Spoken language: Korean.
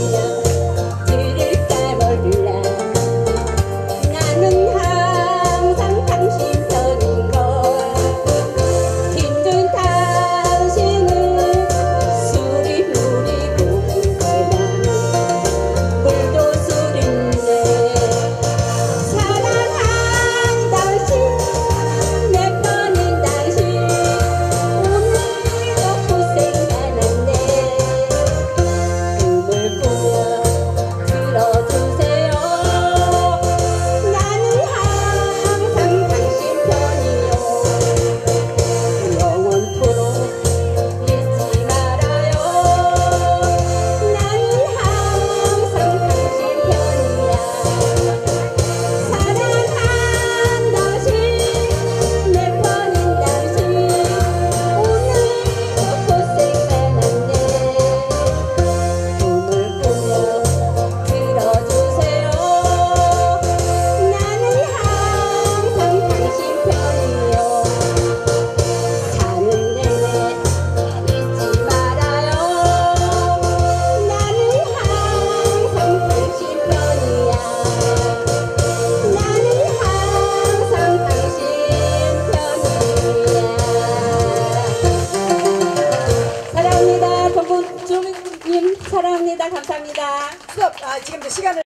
Hallelujah. 아, 지금도 시간을